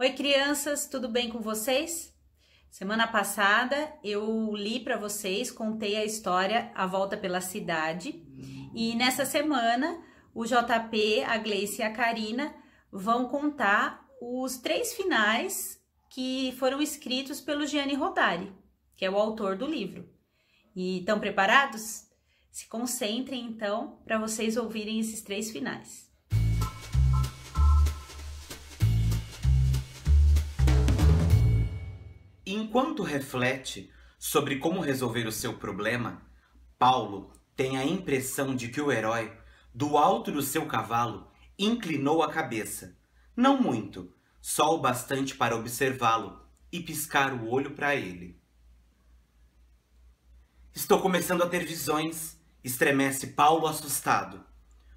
Oi, crianças, tudo bem com vocês? Semana passada eu li para vocês, contei a história A Volta pela Cidade e nessa semana o JP, a Gleice e a Karina vão contar os três finais que foram escritos pelo Gianni Rodari, que é o autor do livro. E estão preparados? Se concentrem então para vocês ouvirem esses três finais. Enquanto reflete sobre como resolver o seu problema, Paulo tem a impressão de que o herói, do alto do seu cavalo, inclinou a cabeça. Não muito, só o bastante para observá-lo e piscar o olho para ele. Estou começando a ter visões, estremece Paulo assustado.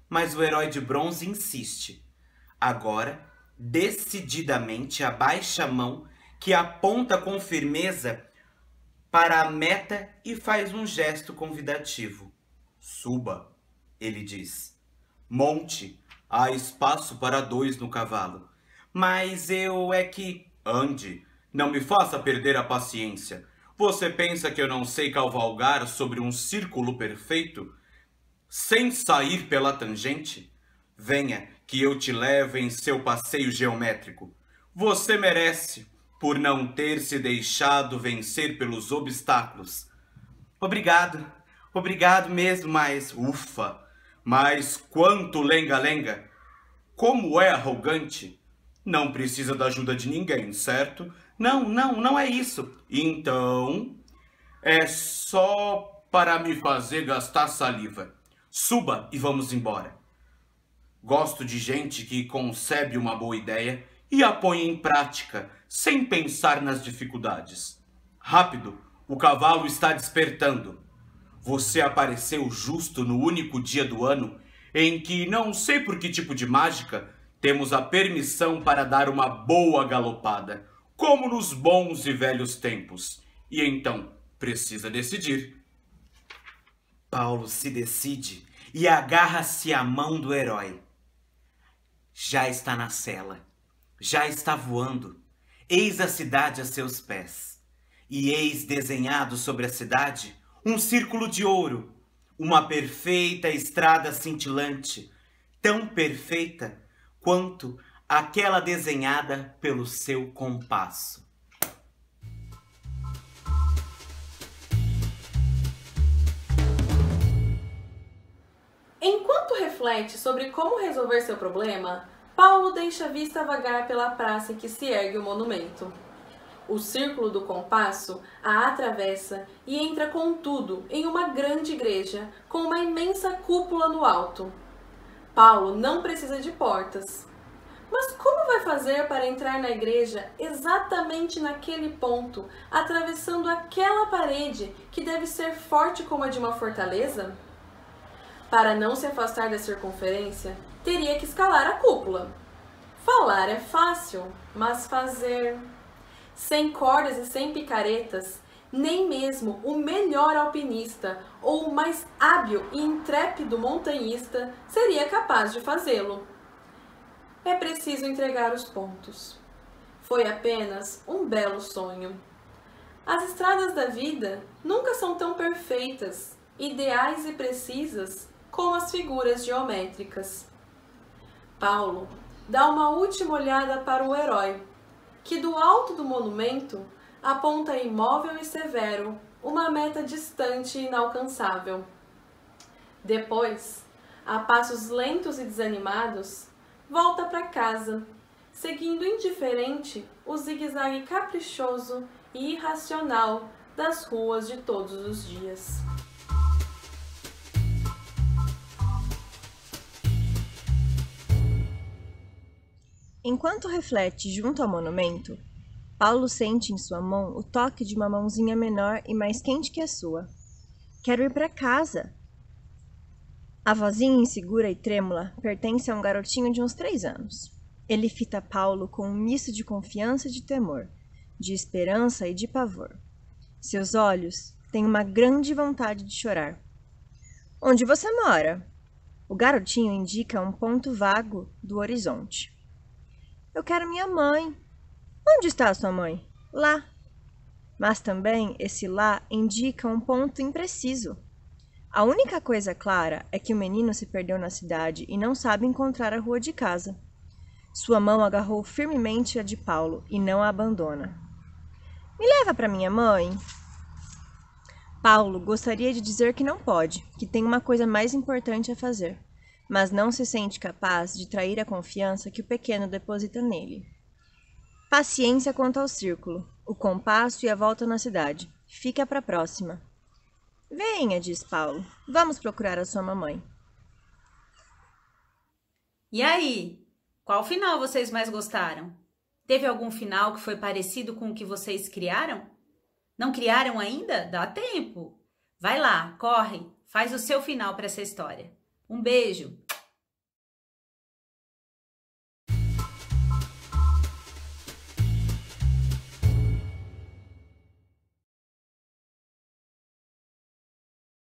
Mas o herói de bronze insiste. Agora, decididamente abaixa a mão que aponta com firmeza para a meta e faz um gesto convidativo. Suba, ele diz. Monte, há espaço para dois no cavalo. Mas eu é que. Ande, não me faça perder a paciência. Você pensa que eu não sei cavalgar sobre um círculo perfeito? Sem sair pela tangente? Venha, que eu te leve em seu passeio geométrico. Você merece por não ter se deixado vencer pelos obstáculos. Obrigado, obrigado mesmo, mas ufa, mas quanto lenga-lenga! Como é arrogante! Não precisa da ajuda de ninguém, certo? Não, não, não é isso. Então, é só para me fazer gastar saliva. Suba e vamos embora. Gosto de gente que concebe uma boa ideia e a põe em prática, sem pensar nas dificuldades. Rápido, o cavalo está despertando. Você apareceu justo no único dia do ano em que, não sei por que tipo de mágica, temos a permissão para dar uma boa galopada, como nos bons e velhos tempos. E então, precisa decidir. Paulo se decide e agarra-se à mão do herói. Já está na cela já está voando. Eis a cidade a seus pés. E eis desenhado sobre a cidade um círculo de ouro, uma perfeita estrada cintilante, tão perfeita quanto aquela desenhada pelo seu compasso. Enquanto reflete sobre como resolver seu problema, Paulo deixa a vista vagar pela praça em que se ergue o monumento. O círculo do compasso a atravessa e entra contudo em uma grande igreja com uma imensa cúpula no alto. Paulo não precisa de portas. Mas como vai fazer para entrar na igreja exatamente naquele ponto, atravessando aquela parede que deve ser forte como a de uma fortaleza? Para não se afastar da circunferência, teria que escalar a cúpula. Falar é fácil, mas fazer. Sem cordas e sem picaretas, nem mesmo o melhor alpinista ou o mais hábil e intrépido montanhista seria capaz de fazê-lo. É preciso entregar os pontos. Foi apenas um belo sonho. As estradas da vida nunca são tão perfeitas, ideais e precisas como as figuras geométricas. Paulo dá uma última olhada para o herói, que do alto do monumento aponta imóvel e severo uma meta distante e inalcançável. Depois, a passos lentos e desanimados, volta para casa, seguindo indiferente o zigue-zague caprichoso e irracional das ruas de todos os dias. Enquanto reflete junto ao monumento, Paulo sente em sua mão o toque de uma mãozinha menor e mais quente que a sua. Quero ir para casa. A vozinha insegura e trêmula pertence a um garotinho de uns três anos. Ele fita Paulo com um misto de confiança e de temor, de esperança e de pavor. Seus olhos têm uma grande vontade de chorar. Onde você mora? O garotinho indica um ponto vago do horizonte. Eu quero minha mãe. Onde está a sua mãe? Lá. Mas também esse lá indica um ponto impreciso. A única coisa clara é que o menino se perdeu na cidade e não sabe encontrar a rua de casa. Sua mão agarrou firmemente a de Paulo e não a abandona. Me leva para minha mãe. Paulo gostaria de dizer que não pode, que tem uma coisa mais importante a fazer, mas não se sente capaz de trair a confiança que o pequeno deposita nele. Paciência quanto ao círculo, o compasso e a volta na cidade. Fica para a próxima. Venha, diz Paulo. Vamos procurar a sua mamãe. E aí? Qual final vocês mais gostaram? Teve algum final que foi parecido com o que vocês criaram? Não criaram ainda? Dá tempo. Vai lá, corre, faz o seu final para essa história. Um beijo.